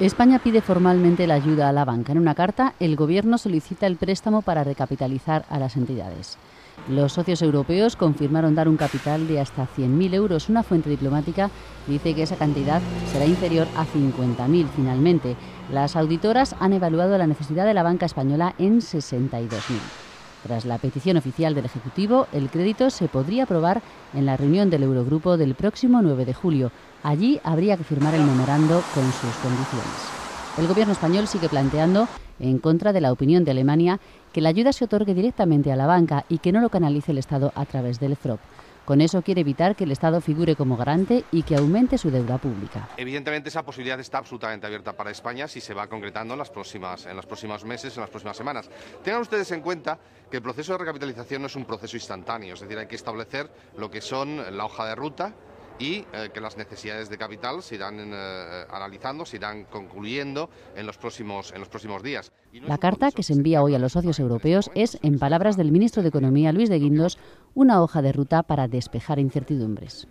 España pide formalmente la ayuda a la banca. En una carta, el Gobierno solicita el préstamo para recapitalizar a las entidades. Los socios europeos confirmaron dar un capital de hasta 100.000 euros. Una fuente diplomática dice que esa cantidad será inferior a 50.000 finalmente. Las auditoras han evaluado la necesidad de la banca española en 62.000. Tras la petición oficial del Ejecutivo, el crédito se podría aprobar en la reunión del Eurogrupo del próximo 9 de julio. Allí habría que firmar el memorando con sus condiciones. El Gobierno español sigue planteando, en contra de la opinión de Alemania, que la ayuda se otorgue directamente a la banca y que no lo canalice el Estado a través del FROP. Con eso quiere evitar que el Estado figure como garante y que aumente su deuda pública. Evidentemente esa posibilidad está absolutamente abierta para España si se va concretando en, las próximas, los próximos meses, en las próximas semanas. Tengan ustedes en cuenta que el proceso de recapitalización no es un proceso instantáneo, es decir, hay que establecer lo que son la hoja de ruta y eh, que las necesidades de capital se irán eh, analizando, se irán concluyendo en los próximos, en los próximos días. La carta que se envía hoy a los socios europeos es, en palabras del ministro de Economía Luis de Guindos, una hoja de ruta para despejar incertidumbres.